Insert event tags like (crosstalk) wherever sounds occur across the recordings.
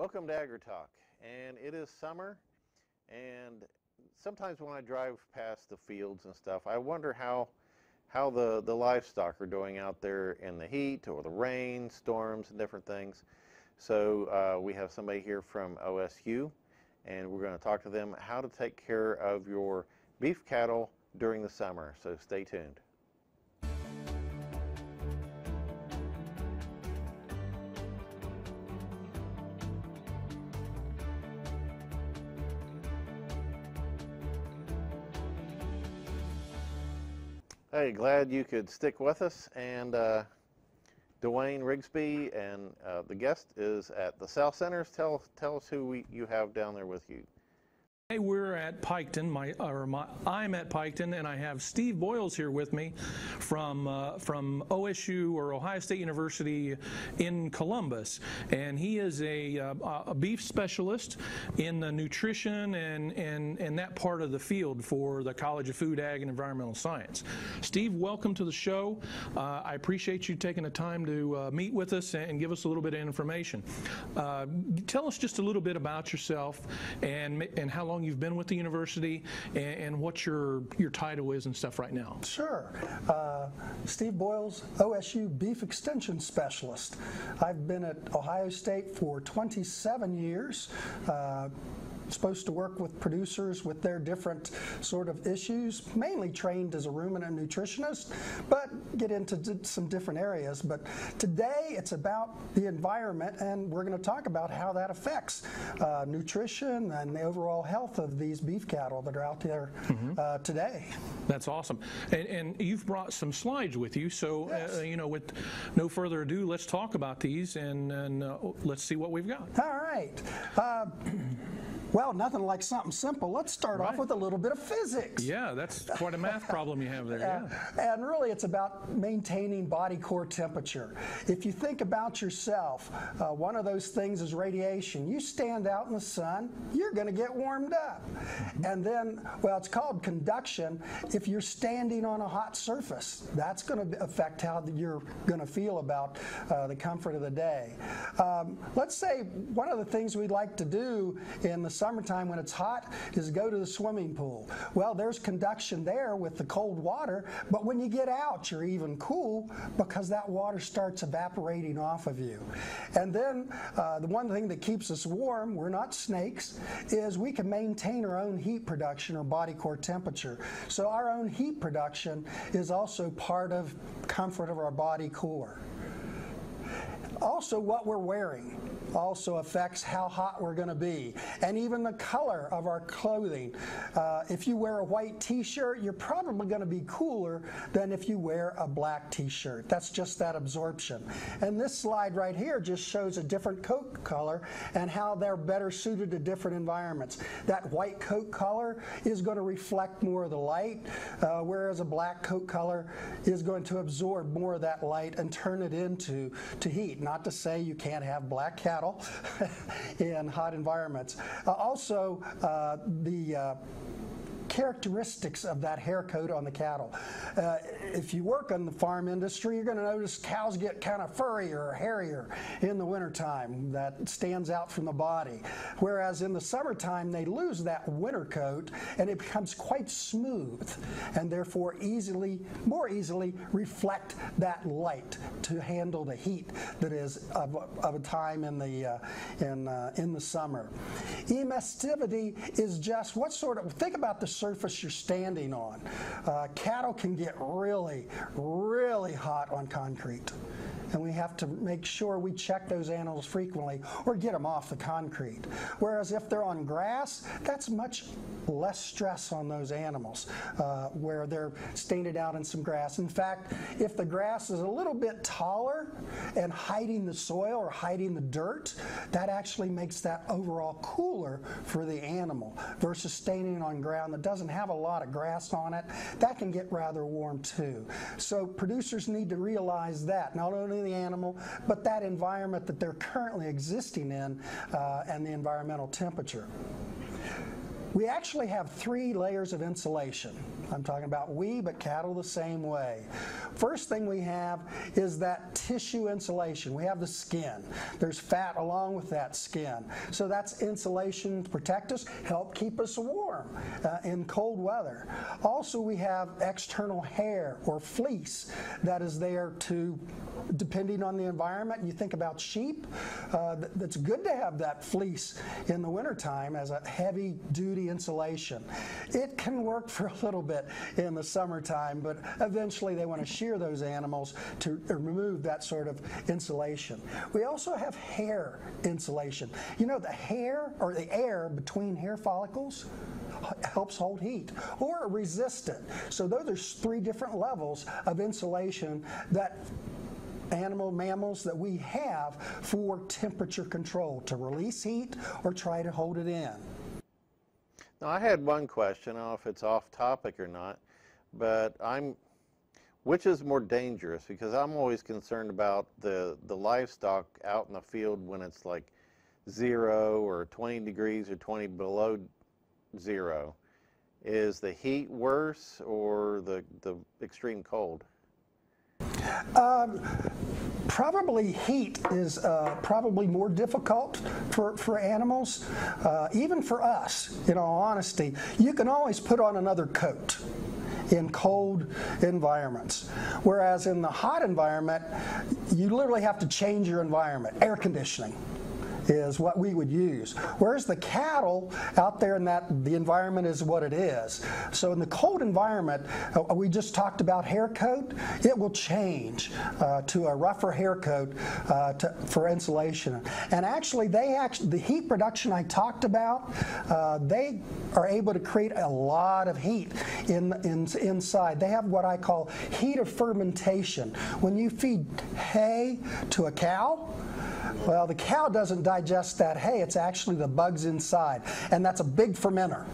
Welcome to AgriTalk. And it is summer, and sometimes when I drive past the fields and stuff, I wonder how how the, the livestock are doing out there in the heat or the rain, storms, and different things. So uh, we have somebody here from OSU, and we're going to talk to them how to take care of your beef cattle during the summer. So stay tuned. Hey, glad you could stick with us. And uh, Duane Rigsby and uh, the guest is at the South Centers. Tell, tell us who we, you have down there with you. We're at Piketon. My, or my, I'm at Piketon, and I have Steve Boyles here with me from uh, from OSU or Ohio State University in Columbus, and he is a, uh, a beef specialist in the nutrition and, and and that part of the field for the College of Food, Ag, and Environmental Science. Steve, welcome to the show. Uh, I appreciate you taking the time to uh, meet with us and give us a little bit of information. Uh, tell us just a little bit about yourself and and how long long you've been with the university and, and what your, your title is and stuff right now. Sure. Uh, Steve Boyles, OSU Beef Extension Specialist. I've been at Ohio State for 27 years. Uh, supposed to work with producers with their different sort of issues, mainly trained as a ruminant nutritionist, but get into some different areas. But today it's about the environment, and we're going to talk about how that affects uh, nutrition and the overall health of these beef cattle that are out there mm-hmm. uh, today. That's awesome. And, and, you've brought some slides with you, so uh, yes. uh, you know, with no further ado, let's talk about these and, and uh, let's see what we've got. All right. Well, nothing like something simple. Let's start right. off with a little bit of physics. Yeah, that's quite a math problem you have there. (laughs) Yeah. And really, it's about maintaining body core temperature. If you think about yourself, uh, one of those things is radiation. You stand out in the sun, you're going to get warmed up. Mm-hmm. And then, well, it's called conduction. If you're standing on a hot surface, that's going to affect how you're going to feel about uh, the comfort of the day. Um, let's say one of the things we'd like to do in the summertime when it's hot is go to the swimming pool. Well, there's conduction there with the cold water, but when you get out, you're even cool because that water starts evaporating off of you. And then uh, the one thing that keeps us warm, we're not snakes, is we can maintain our own heat production or body core temperature. So our own heat production is also part of comfort of our body core. Also, what we're wearing also affects how hot we're going to be, and even the color of our clothing. Uh, if you wear a white t-shirt, you're probably going to be cooler than if you wear a black t-shirt. That's just that absorption. And this slide right here just shows a different coat color and how they're better suited to different environments. That white coat color is going to reflect more of the light, uh, whereas a black coat color is going to absorb more of that light and turn it into to heat. Not to say you can't have black cattle (laughs) in hot environments. Uh, also, uh, the uh, characteristics of that hair coat on the cattle. Uh, if you work in the farm industry, you're going to notice cows get kind of furrier or hairier in the wintertime. That stands out from the body. Whereas in the summertime, they lose that winter coat and it becomes quite smooth and therefore easily, more easily reflect that light to handle the heat that is of, of a time in the, uh, in, uh, in the summer. Emissivity is just what sort of, think about the surface you're standing on. Uh, cattle can get really, really hot on concrete and we have to make sure we check those animals frequently or get them off the concrete. Whereas if they're on grass, that's much less stress on those animals uh, where they're standing out in some grass. In fact, if the grass is a little bit taller and hiding the soil or hiding the dirt, that actually makes that overall cooler for the animal versus standing on ground that doesn't have a lot of grass on it. That can get rather warm too. So producers need to realize that. Not only the animal, but that environment that they're currently existing in uh, and the environmental temperature. We actually have three layers of insulation. I'm talking about we, but cattle the same way. First thing we have is that tissue insulation. We have the skin. There's fat along with that skin. So that's insulation to protect us, help keep us warm uh, in cold weather. Also, we have external hair or fleece that is there to, depending on the environment, you think about sheep, uh, th- that's good to have that fleece in the wintertime as a heavy duty insulation. It can work for a little bit in the summertime, but eventually they want to shear those animals to remove that sort of insulation. We also have hair insulation. You know, the hair or the air between hair follicles helps hold heat or resist it. So those are three different levels of insulation that animal mammals that we have for temperature control to release heat or try to hold it in. Now, I had one question. I don't know if it's off topic or not, but I'm, which is more dangerous? Because I'm always concerned about the, the livestock out in the field when it's like zero or 20 degrees or 20 below zero. Is the heat worse or the, the extreme cold? Probably heat is uh, probably more difficult for, for animals, uh, even for us, in all honesty. You can always put on another coat in cold environments. Whereas in the hot environment, you literally have to change your environment, air conditioning is what we would use. Whereas the cattle out there in that the environment is what it is. So in the cold environment, uh, we just talked about hair coat. It will change uh, to a rougher hair coat uh, to, for insulation. And actually, they actually the heat production I talked about, uh, they are able to create a lot of heat in, in inside. They have what I call heat of fermentation. When you feed hay to a cow, well, the cow doesn't digest that hay, it's actually the bugs inside, and that's a big fermenter.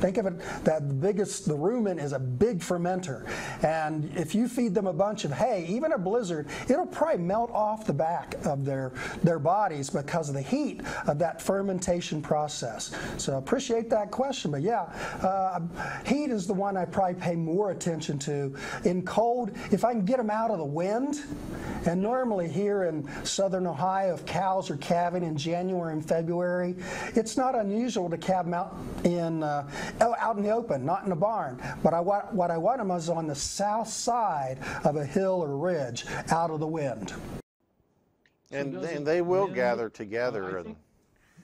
Think of it that the biggest, the rumen is a big fermenter. And if you feed them a bunch of hay, even a blizzard, it'll probably melt off the back of their, their bodies because of the heat of that fermentation process. So appreciate that question. But yeah, uh, heat is the one I probably pay more attention to. In cold, if I can get them out of the wind, and normally here in southern Ohio, if cows are calving in January and February, it's not unusual to calve them out in uh, out in the open, not in a barn. But I want, what I want them is on the south side of a hill or ridge, out of the wind. And, does and they will then- gather Uh, together. and think-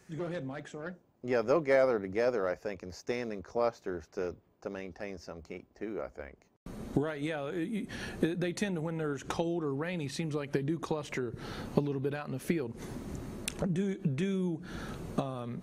You go ahead, Mike, sorry. Yeah, they'll gather together, I think, and stand in clusters to, to maintain some heat too, I think. Right, yeah. uh, you- uh, They tend to, when there's cold or rainy, seems like they do cluster a little bit out in the field. Do, do, um,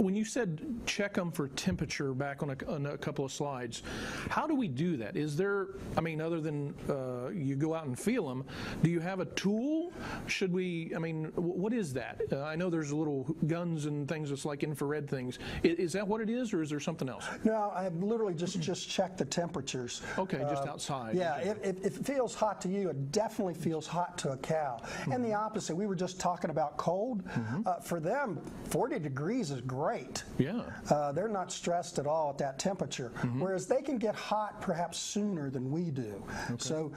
when you said check them for temperature back on a, on a couple of slides, how do we do that? Is there, I mean, other than uh, you go out and feel them, do you have a tool? Should we, I mean, what is that? Uh, I know there's little guns and things that's like infrared things. I- Is that what it is, or is there something else? No, I literally just just checked the temperatures. Okay, just Uh, outside. Yeah, if, if, if it feels hot to you, it definitely feels hot to a cow. And Mm-hmm. the opposite, we were just talking about cold. Uh, for them, 40 degrees is great. Yeah. Uh, they're not stressed at all at that temperature, Mm-hmm. whereas they can get hot perhaps sooner than we do. So,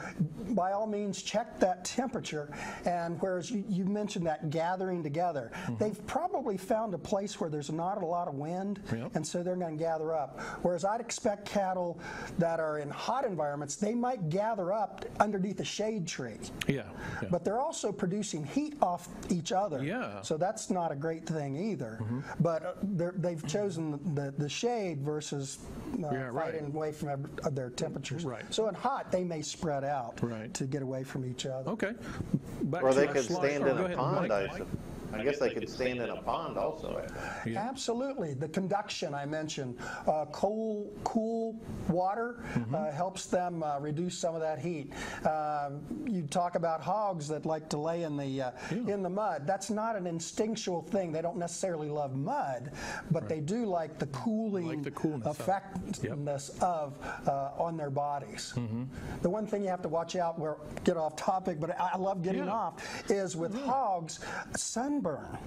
by all means, check that temperature. And whereas you, you mentioned that gathering together, Mm-hmm. they've probably found a place where there's not a lot of wind, Yep. and so they're going to gather up. Whereas I'd expect cattle that are in hot environments, they might gather up underneath a shade tree. Yeah. yeah. But they're also producing heat off each other. Yeah. Mm-hmm. So that's not a great thing either. But uh, they're- they've chosen the, the shade versus uh, Yeah, right. fighting away from uh, their temperatures. Right. So in hot, they may spread out Right. to get away from each other. Okay. Back Or to they our could slide. stand Or in a ahead, pond, Mike. I, sup- I guess they could stand in a pond also. Yeah. Absolutely. The conduction I mentioned, uh, cool, cool water Mm-hmm. uh, helps them uh, reduce some of that heat. Um, you you talk about hogs that like to lay in the uh, in the mud, that's not an instinctual thing. They don't necessarily love mud, but they do like the cooling Like the coolness of it. of uh, on their bodies. Mm-hmm. The one thing you have to watch out, we're get off topic, but I I love getting Yeah. off, is with hogs, sunburn.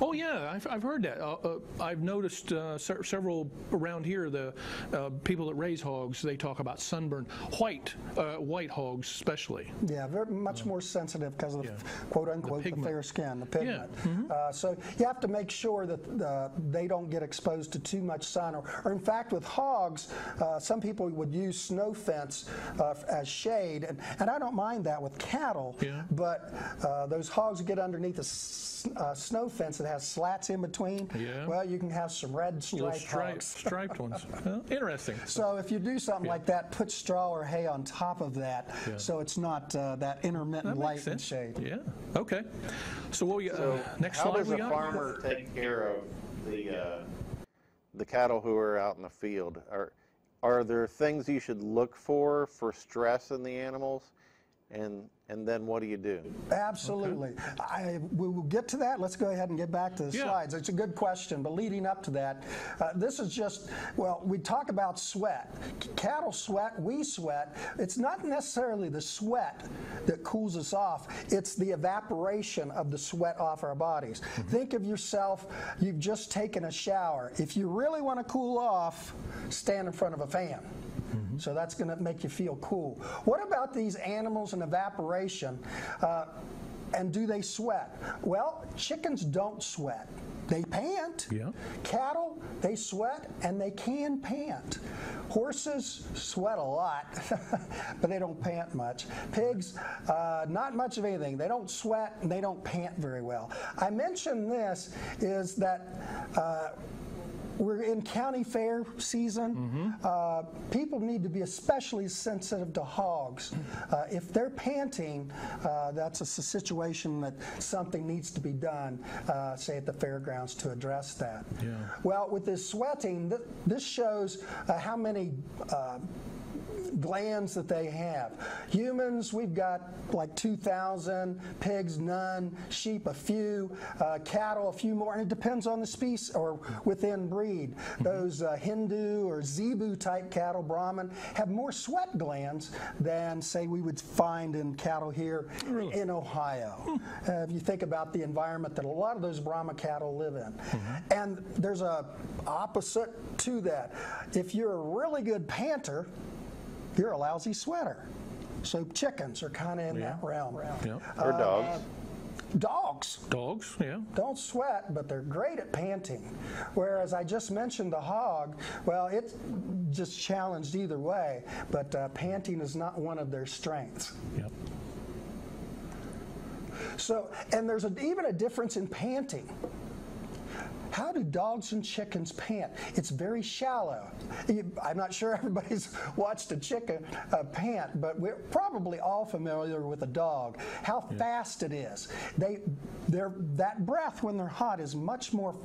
Oh yeah, I've, I've heard that. Uh, uh, I've noticed uh, se- several around here. The uh, people that raise hogs, they talk about sunburn. White, uh, white hogs especially. Yeah, very much more sensitive because of the quote unquote the, pigment. fair skin, the Yeah, mm-hmm. pigment. Uh, so you have to make sure that uh, they don't get exposed to too much sun. Or, or in fact, with hogs, uh, some people would use snow fence uh, as shade, and, and I don't mind that with cattle. Yeah. But uh, those hogs get underneath s- uh, snow fence that has slats in between. Yeah. Well, you can have some red Little striped striped, (laughs) striped ones. Well, interesting. So if you do something like that, put straw or hay on top of that, Yeah. so it's not uh, that intermittent That light makes and shade. Yeah. Okay. So what we got? So uh, next how slide does we a got? farmer take care of the uh, the cattle who are out in the field? Are are there things you should look for for stress in the animals, and and then what do you do? Absolutely. I, we will get to that. Let's go ahead and get back to the Yeah. slides. It's a good question, but leading up to that, uh, this is just, well, we talk about sweat. Cattle sweat, we sweat. It's not necessarily the sweat that cools us off, it's the evaporation of the sweat off our bodies. Think of yourself, you've just taken a shower. If you really want to cool off, stand in front of a fan. So that's going to make you feel cool. What about these animals and evaporation? Uh, and do they sweat? Well, chickens don't sweat. They pant. Yeah. Cattle, they sweat and they can pant. Horses sweat a lot, (laughs) but they don't pant much. Pigs, uh, not much of anything. They don't sweat and they don't pant very well. I mention this is that. Uh, we're in county fair season. Uh, people need to be especially sensitive to hogs. Uh, if they're panting, uh, that's a situation that something needs to be done, uh, say at the fairgrounds, to address that. Yeah. Well, with this sweating, th- this shows uh, how many. Glands that they have. Humans, we've got like 2,000, pigs, none, sheep, a few, uh, cattle, a few more, and it depends on the species or within breed. Those uh, Hindu or Zebu type cattle, Brahman, have more sweat glands than, say, we would find in cattle here in Ohio. Uh, if you think about the environment that a lot of those Brahma cattle live in. And there's a opposite to that. If you're a really good panter, you're a lousy sweater. So chickens are kind of in that realm. Yeah. Or dogs? Dogs Dogs. Yeah. don't sweat, but they're great at panting. Whereas I just mentioned the hog, well, it's just challenged either way, but uh, panting is not one of their strengths. Yep. So, and there's a, even a difference in panting. How do dogs and chickens pant? It's very shallow. I'm not sure (laughs) everybody's watched a chicken uh, pant, but we're probably all familiar with a dog. How fast it is. They, they're, that breath when they're hot is much more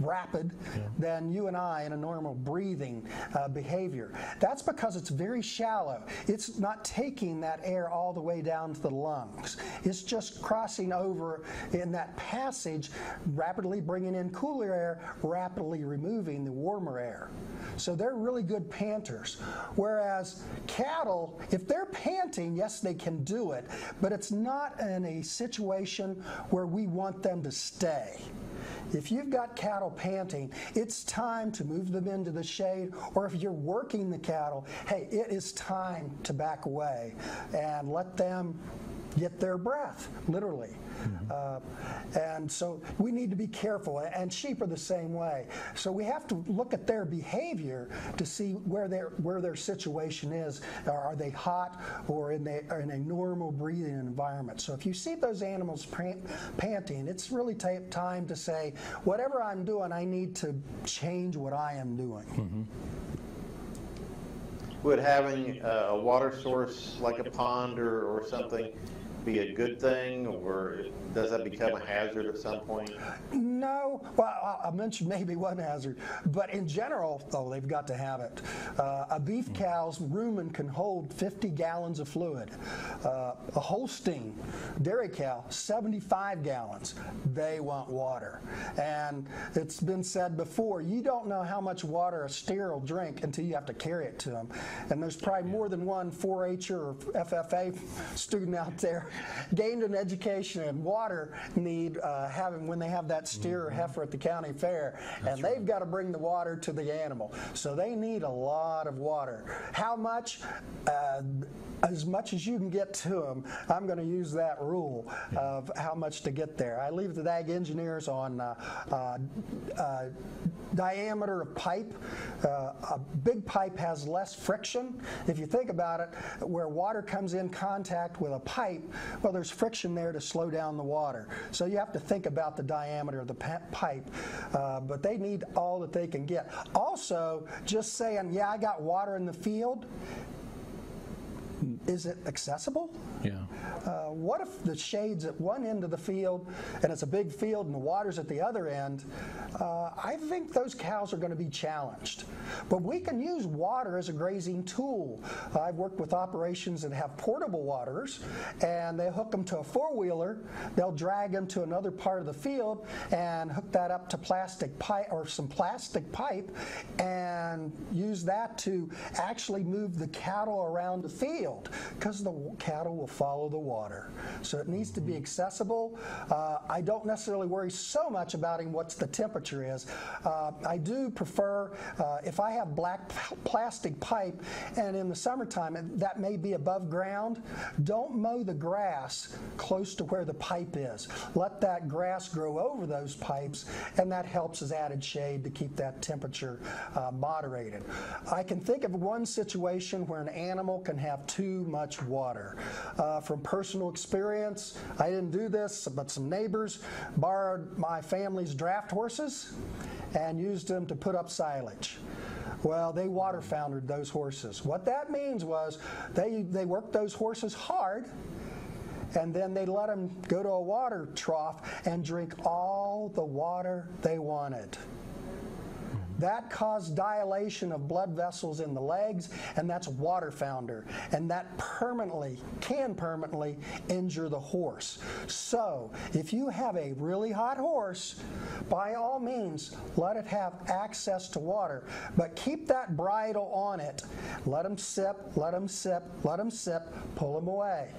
rapid than you and I in a normal breathing uh, behavior. That's because it's very shallow. It's not taking that air all the way down to the lungs. It's just crossing over in that passage, rapidly bringing in cooler air, rapidly removing the warmer air. So they're really good panters. Whereas cattle, if they're panting, yes, they can do it, but it's not in a situation where we want them to stay. If you've got cattle panting, it's time to move them into the shade, or if you're working the cattle, hey, it is time to back away and let them get their breath, literally. Uh, and so we need to be careful, and sheep are the same way. So we have to look at their behavior to see where their where their situation is. Are they hot or in, the, or in a normal breathing environment? So if you see those animals pant, panting, it's really time to say, whatever I'm doing, I need to change what I am doing. Would having a water source like a pond or, or something be a good thing, or does that become a hazard at some point? No, well, I- mentioned maybe one hazard, but in general, though, they've got to have it. Uh, a beef cow's rumen can hold 50 gallons of fluid. Uh, a Holstein dairy cow, 75 gallons. They want water. And it's been said before, you don't know how much water a steer will drink until you have to carry it to them. And there's probably more than one 4-H or FFA student out there gained an education in water need uh, having when they have that steer or heifer at the county fair. and they've got to bring the water to the animal. So they need a lot of water. How much? Uh, as much as you can get to them, I'm going to use that rule of how much to get there. I leave the ag engineers on uh, uh, uh, diameter of pipe. Uh, a big pipe has less friction. If you think about it, where water comes in contact with a pipe, well, there's friction there to slow down the water. So you have to think about the diameter of the pipe. Uh, but they need all that they can get. Also, just saying, yeah, I got water in the field. Is it accessible? Yeah. Uh, what if the shade's at one end of the field and it's a big field and the water's at the other end? Uh, I think those cows are going to be challenged. But we can use water as a grazing tool. I've worked with operations that have portable waters and they hook them to a four wheeler, they'll drag them to another part of the field and hook that up to plastic pipe or some plastic pipe and use that to actually move the cattle around the field because the cattle will follow the water. So it needs to be accessible. Uh, I don't necessarily worry so much about what the temperature is. Uh, I do prefer uh, if I have black p- plastic pipe and in the summertime that may be above ground, don't mow the grass close to where the pipe is. Let that grass grow over those pipes and that helps as added shade to keep that temperature uh, moderated. I can think of one situation where an animal can have much water. Uh, from personal experience, I didn't do this, but some neighbors borrowed my family's draft horses and used them to put up silage. Well, they water foundered those horses. What that means was they, they worked those horses hard and then they let them go to a water trough and drink all the water they wanted. That caused dilation of blood vessels in the legs, and that's water founder. And that permanently, can permanently injure the horse. So, if you have a really hot horse, by all means, let it have access to water. But keep that bridle on it. Let them sip, let them sip, let them sip, pull them away.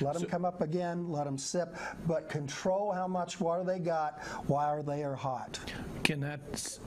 Let them come up again, let them sip, but control how much water they got while they are hot. Can that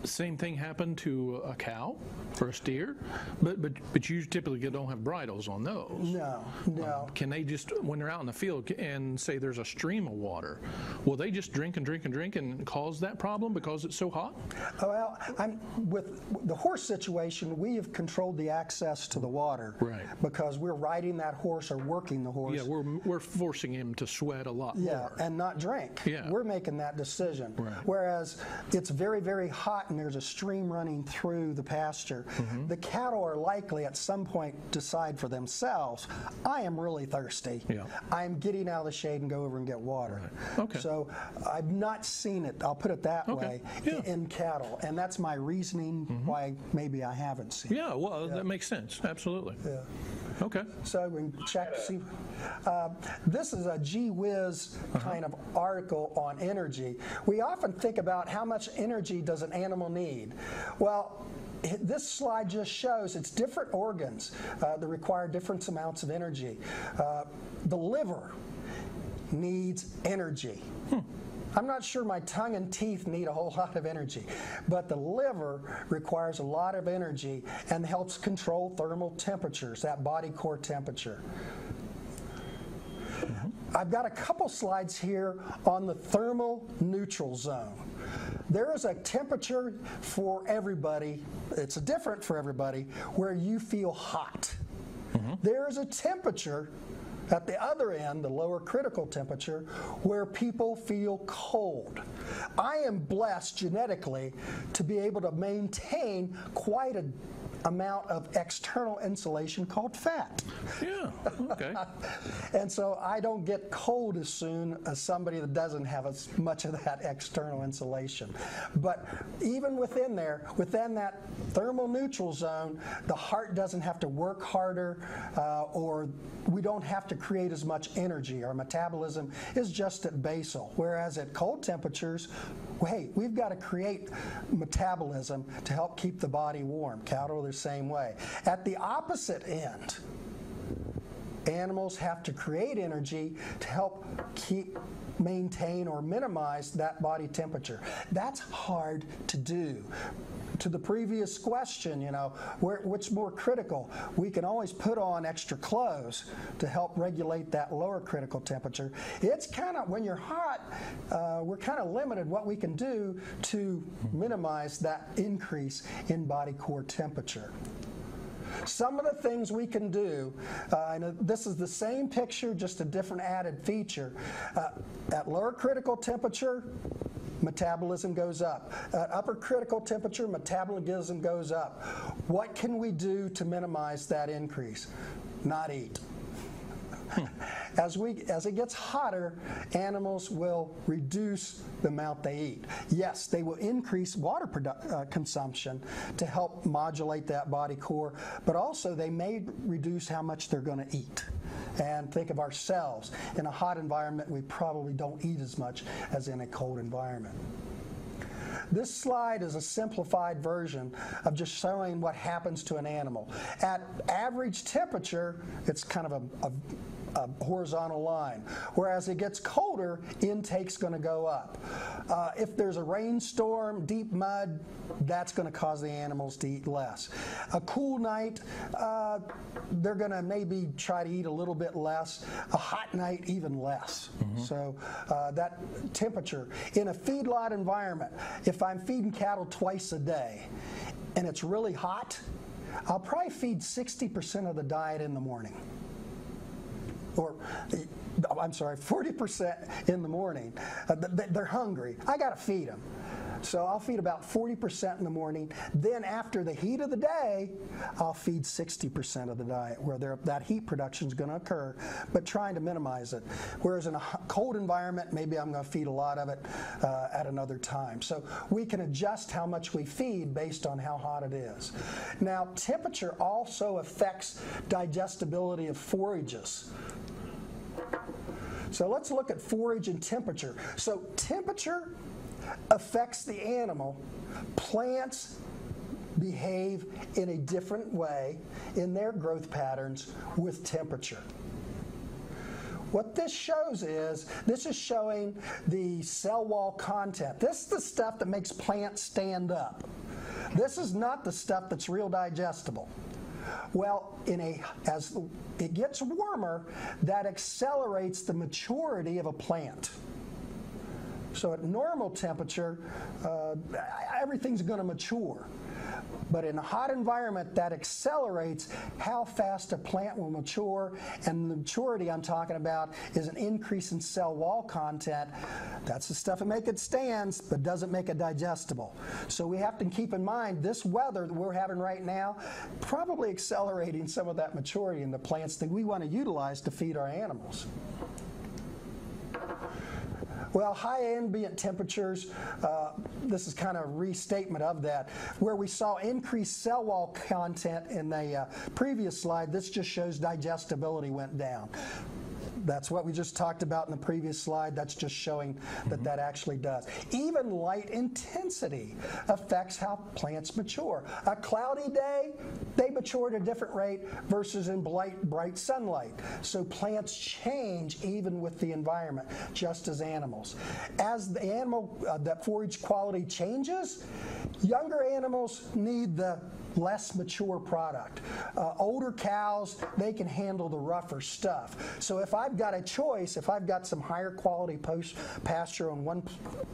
same thing happen to a cow or a steer? But but but you typically don't have bridles on those. No, um, no. Can they just, when they're out in the field and say there's a stream of water, will they just drink and drink and drink and cause that problem because it's so hot? Oh, well, I'm, with the horse situation, we have controlled the access to the water. Right. Because we're riding that horse or working the horse. Yeah, we're, we're forcing him to sweat a lot Yeah, more. and not drink. Yeah. We're making that decision. Right. Whereas it's very, very hot and there's a stream running through the pasture. Mm-hmm. The cattle are likely at some point decide for themselves, I am really thirsty. Yeah. I'm getting out of the shade and go over and get water. Okay. So I've not seen it, I'll put it that Okay. way, Yeah. In cattle. And that's my reasoning why maybe I haven't seen it. Yeah, well, that makes sense. Absolutely. Yeah. Okay. So we can check to see. Uh, this is a gee whiz kind of article on energy. We often think about how much energy does an animal need. Well, this slide just shows it's different organs uh, that require different amounts of energy. Uh, the liver needs energy. I'm not sure my tongue and teeth need a whole (laughs) lot of energy, but the liver requires a lot of energy and helps control thermal temperatures, that body core temperature. I've got a couple slides here on the thermal neutral zone. There is a temperature for everybody, it's different for everybody, where you feel hot. Mm-hmm. There is a temperature at the other end, the lower critical temperature, where people feel cold. I am blessed genetically to be able to maintain quite a amount of external insulation called fat. Yeah. Okay. (laughs) And so I don't get cold as soon as somebody that doesn't have as much of that external insulation. But even within there, within that thermal neutral zone, the heart doesn't have to work harder uh, or we don't have to create as much energy. Our metabolism is just at basal. Whereas at cold temperatures, hey, we've got to create metabolism to help keep the body warm. Cattle are the same way. At the opposite end, animals have to create energy to help keep maintain or minimize that body temperature that's hard to do to the previous question you know where, what's more critical? We can always put on extra clothes to help regulate that lower critical temperature. It's kind of when you're hot uh, we're kind of limited what we can do to minimize that increase in body core temperature. Some of the things we can do, uh, and this is the same picture, just a different added feature. Uh, at lower critical temperature, metabolism goes up. At upper critical temperature, metabolism goes up. What can we do to minimize that increase? Not eat. As, we, as it gets hotter, animals will reduce the amount they eat. Yes, they will increase water produ- uh, consumption to help modulate that body core, but also they may reduce how much they're going to eat. And think of ourselves. In a hot environment, we probably don't eat as much as in a cold environment. This slide is a simplified version of just showing what happens to an animal. At average temperature, it's kind of a, a horizontal line. Whereas it gets colder, intake's going to go up. Uh, if there's a rainstorm, deep mud, that's going to cause the animals to eat less. A cool night, uh, they're going to maybe try to eat a little bit less. A hot night, even less. Mm-hmm. So uh, that temperature in a feedlot environment, if I'm feeding cattle twice a day and it's really hot, I'll probably feed 60% of the diet in the morning or I'm sorry, 40% in the morning. Uh, they're hungry. I got to feed them. So I'll feed about 40% in the morning. Then after the heat of the day, I'll feed 60% of the diet where that heat production is going to occur, but trying to minimize it. Whereas in a cold environment, maybe I'm going to feed a lot of it uh, at another time. So we can adjust how much we feed based on how hot it is. Now, temperature also affects digestibility of forages. So let's look at forage and temperature. So temperature affects the animal. Plants behave in a different way in their growth patterns with temperature. What this shows is, this is showing the cell wall content. This is the stuff that makes plants stand up. This is not the stuff that's real digestible. Well, in a as it gets warmer, that accelerates the maturity of a plant. So at normal temperature, uh, everything's going to mature. But in a hot environment, that accelerates how fast a plant will mature. And the maturity I'm talking about is an increase in cell wall content. That's the stuff that makes it stands, but doesn't make it digestible. So we have to keep in mind this weather that we're having right now, probably accelerating some of that maturity in the plants that we want to utilize to feed our animals. Well, high ambient temperatures, uh, this is kind of a restatement of that. Where we saw increased cell wall content in the uh, previous slide, this just shows digestibility went down. That's what we just talked about in the previous slide. That's just showing that mm-hmm. that actually does. Even light intensity affects how plants mature. A cloudy day, they mature at a different rate versus in bright, bright sunlight. So plants change even with the environment, just as animals. As the animal, uh, that forage quality changes, younger animals need the less mature product. Uh, older cows, they can handle the rougher stuff. So if I've got a choice, if I've got some higher quality post pasture on one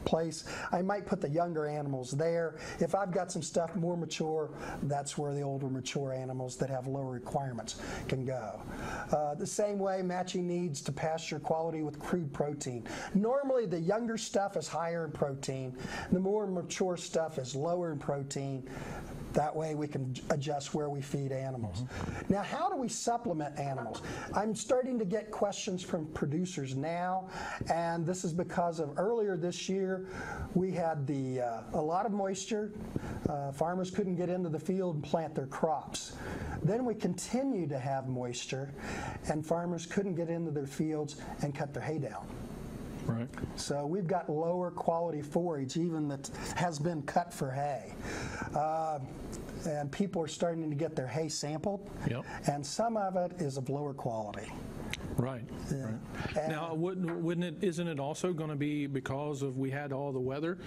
place, I might put the younger animals there. If I've got some stuff more mature, that's where the older mature animals that have lower requirements can go. Uh, the same way, matching needs to pasture quality with crude protein. Normally, the younger stuff is higher in protein. The more mature stuff is lower in protein That way we can adjust where we feed animals. Now, how do we supplement animals? I'm starting to get questions from producers now, and this is because of earlier this year we had the uh, a lot of moisture. Uh, farmers couldn't get into the field and plant their crops. Then we continued to have moisture, and farmers couldn't get into their fields and cut their hay down. Right. So we've got lower quality forage, even that has been cut for hay. Uh, and people are starting to get their hay sampled, Yep. and some of it is of lower quality. Right. right. Now, wouldn't, wouldn't it, isn't it also going to be because of we had all the weather?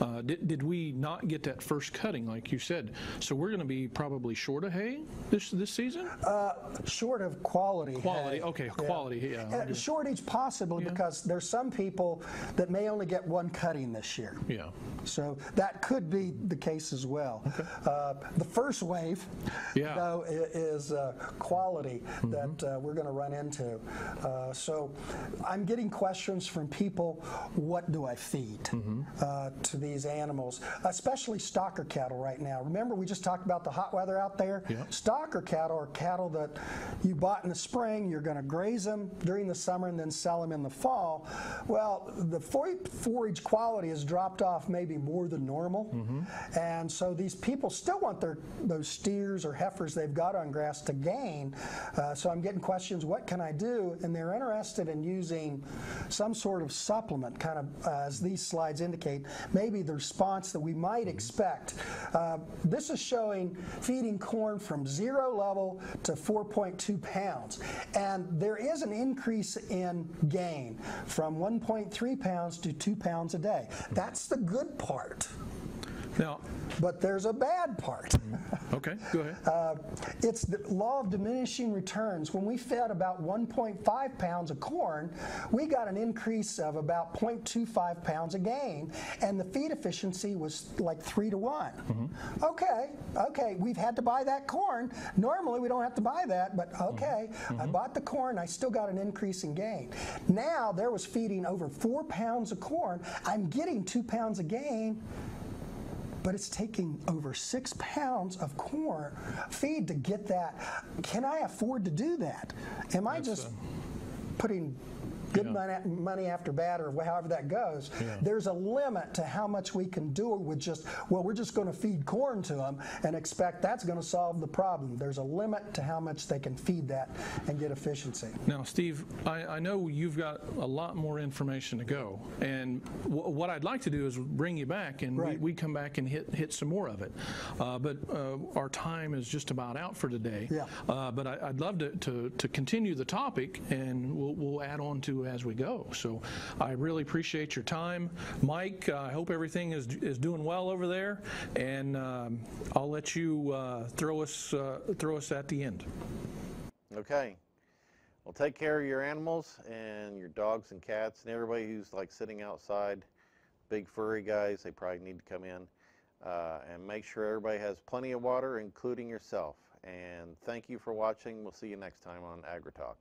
Uh, did, did we not get that first cutting, like you said? So we're going to be probably short of hay this this season? Short of quality. Quality, hay. okay, quality, yeah, Uh, shortage possibly because there's some people that may only get one cutting this year. yeah. So that could be the case as well. Uh, the first wave, Yeah. Though, is uh, quality that uh, we're going to run into. Uh, so I'm getting questions from people what do I feed Mm-hmm. uh, to these animals, especially stocker cattle right now? Remember, we just talked about the hot weather out there? Yeah. Stocker cattle are cattle that you bought in the spring, you're going to graze them during the summer and then sell them in the fall. Well, the forage quality has dropped off maybe more than normal. And so these people still want their those steers or heifers they've got on grass to gain. Uh, so I'm getting questions, what can I do? And they're interested in using some sort of supplement, kind of uh, as these slides indicate, maybe the response that we might expect. Uh, this is showing feeding corn from zero level to 4.2 pounds. And there is an increase in gain from 1.3 pounds to 2 pounds a day. That's the good part. Now, But there's a bad part. okay, go ahead. Uh, it's the law of diminishing returns. When we fed about 1.5 pounds of corn, we got an increase of about 0.25 pounds a gain, and the feed efficiency was like three to one. Mm-hmm. Okay, okay, we've had to buy that corn. Normally we don't have to buy that, but mm-hmm. okay, I mm-hmm. bought the corn, I still got an increase in gain. Now there was feeding over four pounds of corn, I'm getting two pounds of gain but it's taking over six pounds of corn feed to get that. Can I afford to do that? Am I just putting good Yeah. money, money after bad or however that goes? Yeah. There's a limit to how much we can do with just, well, we're just going to feed corn to them and expect that's going to solve the problem. There's a limit to how much they can feed that and get efficiency. Now, Steve, I, I know you've got a lot more information to go, and w- what I'd like to do is bring you back, and Right. we, we come back and hit hit some more of it. Uh, but uh, our time is just about out for today. Yeah. Uh, but I, I'd love to, to, to continue the topic, and we'll, we'll add on to as we go. So I really appreciate your time, Mike. uh, I hope everything is is doing well over there, and um, I'll let you uh, throw us uh, throw us at the end. Okay. Well, take care of your animals and your dogs and cats and everybody who's like sitting outside. Big furry guys, they probably need to come in. Uh, and make sure everybody has plenty of water, including yourself. And thank you for watching. We'll see you next time on AgriTalk.